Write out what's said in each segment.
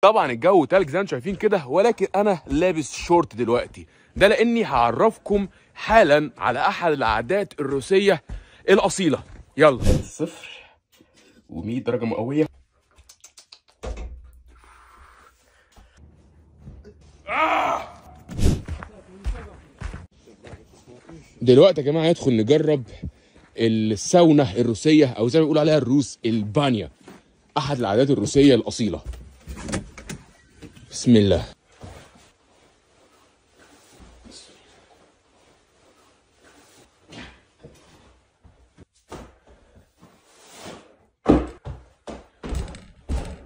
طبعا الجو تلج زي ما أنتم شايفين كده ولكن أنا لابس شورت دلوقتي. ده لأني هعرفكم حالا على أحد العادات الروسية الأصيلة. يلا. صفر و100 درجة مئوية. دلوقتي يا جماعة ندخل نجرب الساونا الروسية أو زي ما بيقولوا عليها الروس البانيا أحد العادات الروسية الأصيلة. بسم الله.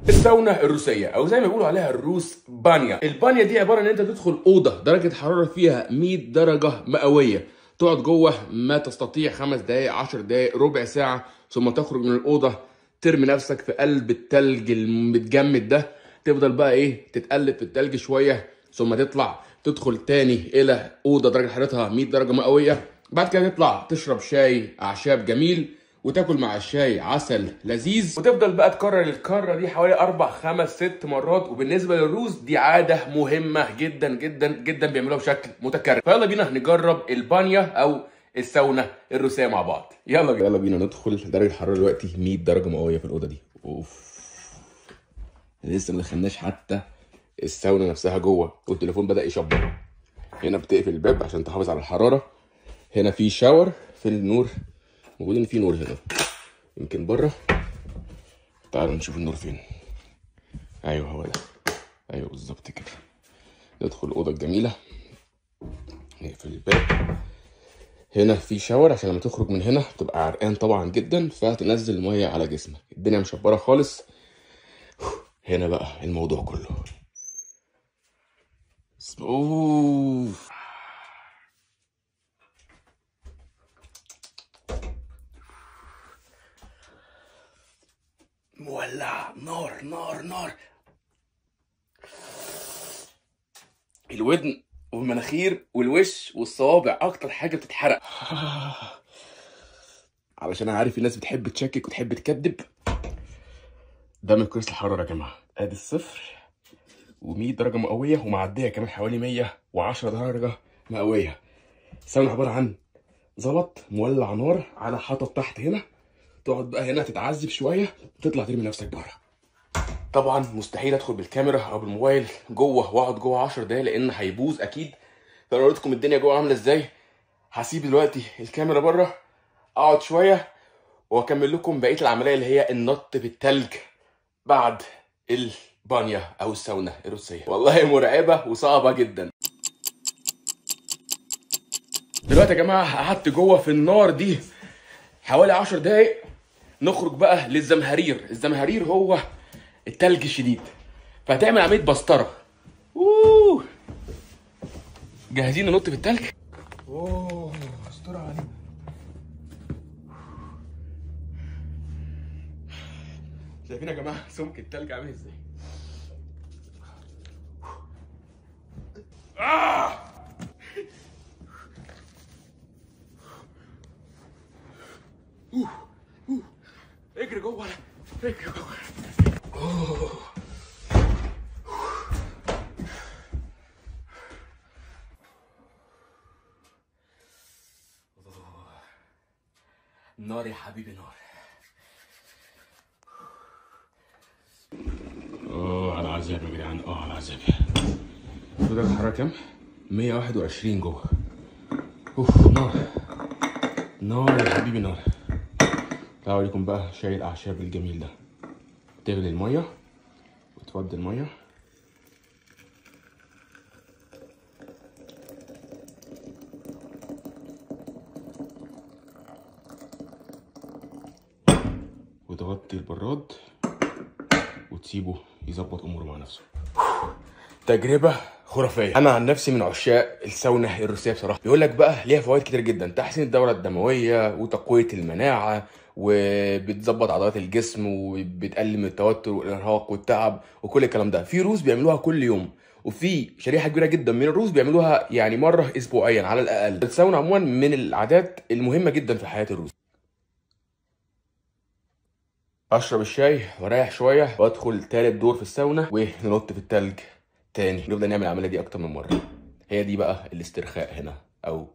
الساونا الروسية أو زي ما بيقولوا عليها الروس بانيا البانيا دي عبارة إن أنت تدخل أوضة درجة حرارة فيها 100 درجة مئوية. تقعد جوه ما تستطيع خمس دقائق 10 دقائق ربع ساعة ثم تخرج من الأوضة ترمي نفسك في قلب التلج المتجمد ده. تفضل بقى إيه تتقلب في التلج شوية ثم تطلع تدخل تاني إلى أوضة درجة حرارتها 100 درجة مئوية. بعد كده تطلع تشرب شاي أعشاب جميل وتاكل مع الشاي عسل لذيذ. وتفضل بقى تكرر الكرة دي حوالي أربع خمس ست مرات. وبالنسبة للروس دي عادة مهمة جدا جدا جدا بيعملوها بشكل متكرر. فيلا بينا نجرب البانيا أو الساونا الروسية مع بعض. يلا بينا. يلا بينا ندخل درجة الحراره دلوقتي 100 درجة مئوية في الأوضة دي. أوف. لسه ما دخلناش حتى الساونا نفسها جوه والتليفون بدأ يشبر. هنا بتقفل الباب عشان تحافظ على الحرارة. هنا في شاور في النور. موجود إن في نور هنا. يمكن بره. تعالوا نشوف النور فين. أيوه هو ده. أيوه بالظبط كده. ندخل الأوضة الجميلة. نقفل الباب. هنا في شاور عشان لما تخرج من هنا تبقى عرقان طبعا جدا فتنزل الميه على جسمك. الدنيا مشبرة خالص. هنا بقى الموضوع كله. اوه مولع نار نار نار. الودن والمناخير والوش والصوابع أكتر حاجة بتتحرق. علشان أنا عارف الناس بتحب تشكك وتحب تكذب. ده من قياس الحرارة يا جماعة. أدي الصفر و100 درجة مئوية ومعدية كمان حوالي 110 درجة مئوية. الساونا عبارة عن زلط مولع نار على حطب تحت هنا. تقعد بقى هنا تتعذب شوية تطلع ترمي نفسك بره. طبعا مستحيل أدخل بالكاميرا أو بالموبايل جوه وأقعد جوه 10 دقايق لأن هيبوظ أكيد. فأنا لكم الدنيا جوه عاملة إزاي. هسيب دلوقتي الكاميرا بره أقعد شوية وأكمل لكم بقية العملية اللي هي النط بالتلج. بعد البانيا أو الساونا الروسية. والله مرعبة وصعبة جدا. دلوقتي يا جماعة قعدت جوه في النار دي حوالي 10 دقايق. نخرج بقى للزمهرير. الزمهرير هو التلج الشديد فهتعمل عملية بسطرة. أوه! جاهزين ننط في التلج؟ أوه! شايفين يا جماعة سمك التلج عامل إزاي آه! اجري جوه اجري جوه أوه. نار يا حبيبي نار عذاب يا جدعان آه على عذاب درجة الحرارة كام؟ 121 جوه. أوف نار. نار يا حبيبي نار. تعالوا أوريكم بقى شاي الأعشاب الجميل ده. تغلي المية وتودي المية. وتغطي البراد وتسيبه. يظبط أموره مع نفسه. تجربة خرافية. أنا عن نفسي من عشاق الساونا الروسية بصراحة. بيقول لك بقى ليها فوائد كتير جدا. تحسين الدورة الدموية وتقوية المناعة وبتظبط عضلات الجسم وبتقلل من التوتر والإرهاق والتعب وكل الكلام ده. في روس بيعملوها كل يوم وفي شريحة كبيرة جدا من الروس بيعملوها يعني مرة اسبوعيا على الأقل. الساونا عموما من العادات المهمة جدا في حياة الروس. اشرب الشاي واريح شوية وادخل تالت دور في الساونا وننط في التلج تاني. نفضل نعمل العملية دي أكتر من مرة. هي دي بقى الاسترخاء هنا أو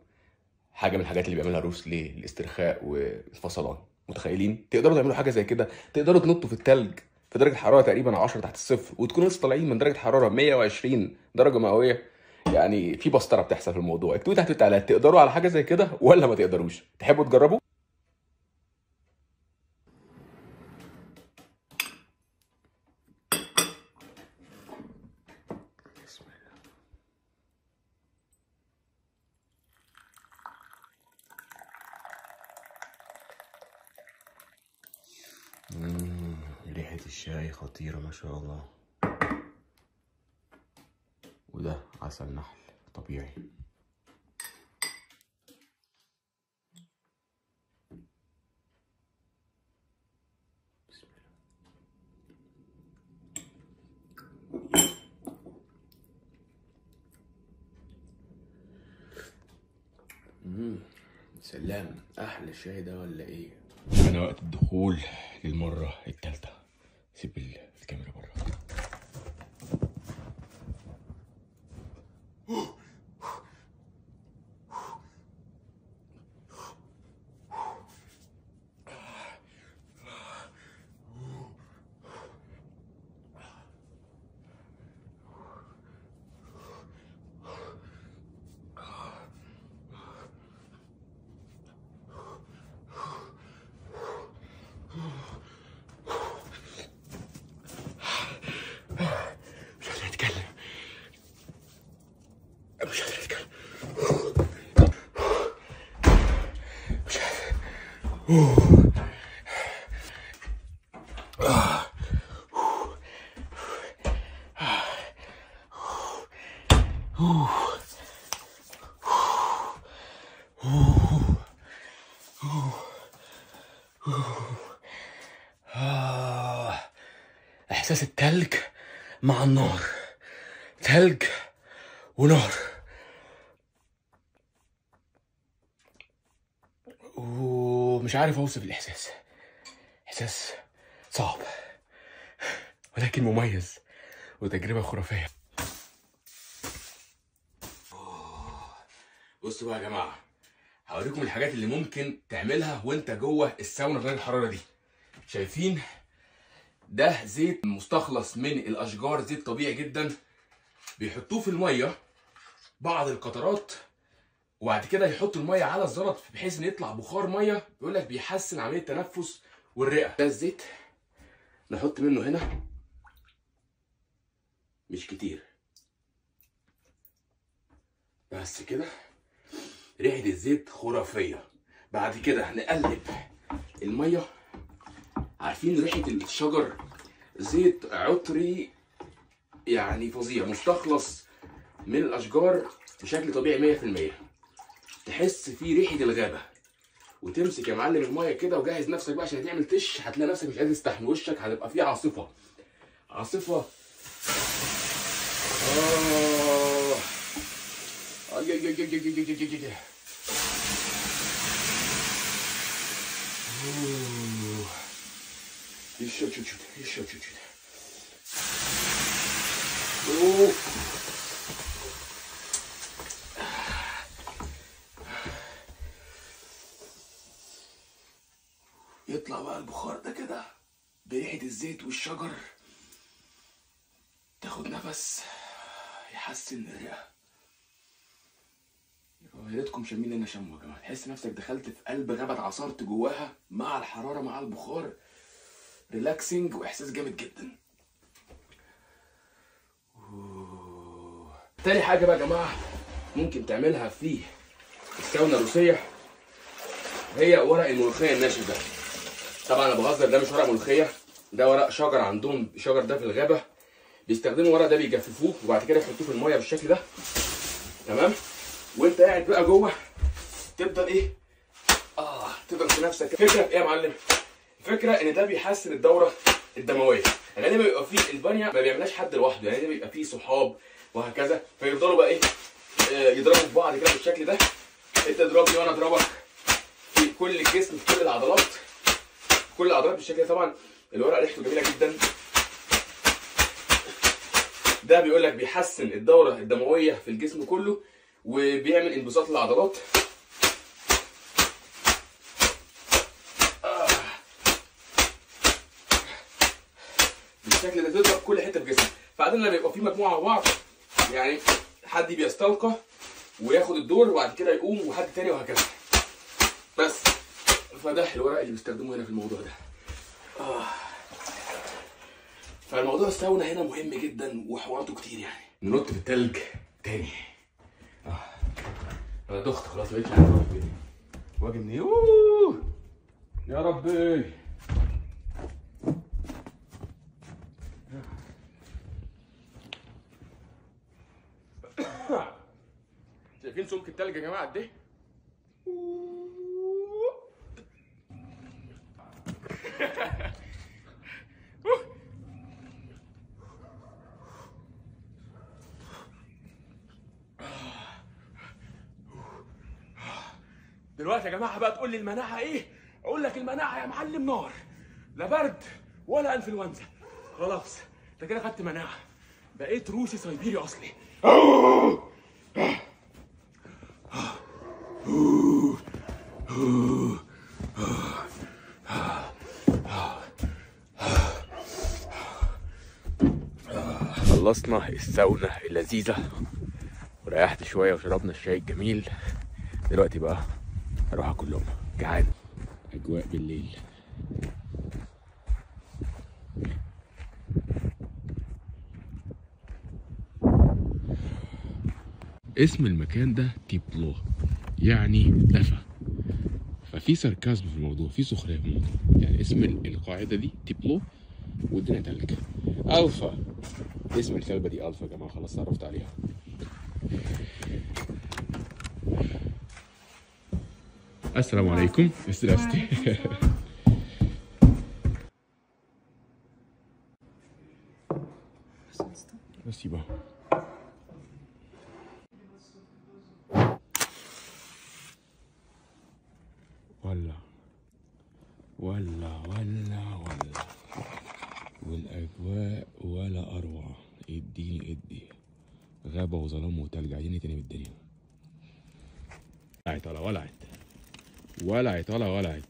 حاجة من الحاجات اللي بيعملها الروس للاسترخاء والفصلان. متخيلين؟ تقدروا تعملوا حاجة زي كده؟ تقدروا تنطوا في التلج في درجة حرارة تقريبا 10 تحت الصفر وتكونوا لسه طالعين من درجة حرارة 120 درجة مئوية. يعني في بسطرة بتحصل في الموضوع. اكتبوا تحت في التعليقات تقدروا على حاجة زي كده ولا ما تقدروش؟ تحبوا تجربوا بسم الله مم، ريحة الشاي خطيرة ما شاء الله. وده عسل نحل طبيعي. بسم الله مم، سلام. أحلى شاي ده ولا إيه؟ أنا وقت الدخول للمرة الثالثه سيب ال- الكاميرا بره مش قادر اتكلم مش قادر مش قادر. إحساس التلج مع النار تلج ونار ومش عارف أوصف الإحساس. إحساس صعب ولكن مميز وتجربة خرافية. بصوا بقى يا جماعة هوريكم الحاجات اللي ممكن تعملها وأنت جوه الساونا درجه الحرارة دي. شايفين؟ ده زيت مستخلص من الأشجار زيت طبيعي جدا بيحطوه في المية بعض القطرات وبعد كده يحطوا المية على الزلط بحيث إن يطلع بخار مية. بيقول لك بيحسن عملية التنفس والرئة. ده الزيت نحط منه هنا. مش كتير. بس كده ريحة الزيت خرافية. بعد كده نقلب المية. عارفين ريحة الشجر؟ زيت عطري يعني فظيع مستخلص من الأشجار بشكل طبيعي 100% تحس فيه ريحة الغابة وتمسك يا معلم المايه كده وجهز نفسك بقى عشان هتعمل تش هتلاقي نفسك مش قادر تستحمل وشك هتبقى فيه عاصفة عاصفة آه. آه. آه. آه. آه. آه. آه. آه. يشوت شوت شوت آه آه آه آه البخار ده كده. بريحة الزيت والشجر. تاخد نفس. يحسن الرئة. يا ريتكم شامين لنا شموا يا جماعة. تحس نفسك دخلت في قلب غابة عصرت جواها مع الحرارة مع البخار. ريلاكسنج وإحساس جامد جدا. أوه. تاني حاجة بقى يا جماعة ممكن تعملها في الساونا الروسية. هي ورق الملوخية الناشف ده. طبعا أنا بهزر ده مش ورق ملوخية ده ورق شجر عندهم الشجر ده في الغابة. بيستخدموا الورق ده بيجففوه وبعد كده يحطوه في المية بالشكل ده. تمام؟ وانت قاعد بقى جوه تفضل إيه؟ آه تضرب في نفسك. فكرة في إيه يا معلم؟ الفكرة إن ده بيحسن الدورة الدموية. غالبا بيبقى فيه البانيا ما بيعملهاش حد لوحده. يعني بيبقى فيه صحاب وهكذا. فيفضلوا بقى إيه؟ آه، يضربوا في بعض كده بالشكل ده. أنت تضربني وأنا أضربك في كل الجسم في كل العضلات. كل العضلات بالشكل ده طبعا. الورق ريحته جميلة جدا. ده بيقول لك بيحسن الدورة الدموية في الجسم كله وبيعمل انبساط للعضلات. بالشكل ده تضرب كل حتة في جسمك. بعدين لما يبقى في مجموعة مع بعض يعني حد بيستلقى وياخد الدور وبعد كده يقوم وحد تاني وهكذا. فده الورق اللي بيستخدموه هنا في الموضوع ده آه. فالموضوع الساونا هنا مهم جدا وحواراته كتير يعني ننط في التلج تاني آه. أنا دخت خلاص بقيت عارف أروح فين واجي منين. يا ربي شايفين سمك التلج يا جماعة قد إيه؟ دلوقتي يا جماعة بقى تقول لي المناعة إيه؟ أقول لك المناعة يا معلم نار. لا برد ولا إنفلونزا. خلاص أنت كده خدت مناعة. بقيت روسي سيبيري أصلي. خلصنا الساونا اللذيذة. وريحت شوية وشربنا الشاي الجميل. دلوقتي بقى هروح أكل لقمة. جعان. أجواء بالليل. اسم المكان ده тепло. يعني دفى ففي sarcasm في الموضوع في سخرية في الموضوع. يعني اسم القاعدة دي тепло والدنيا تلج ألفا. اسم الكلبة دي ألفا يا جماعة خلاص تعرفت عليها. السلام عليكم здравствуйте Merci beaucoup. ولا ولا ولا ولا والاجواء ولا اروع اديني ادي غابه وظلام وتلج عايزين تاني من الدنيا ولعت ولا ولعت ولعت ولا ولعت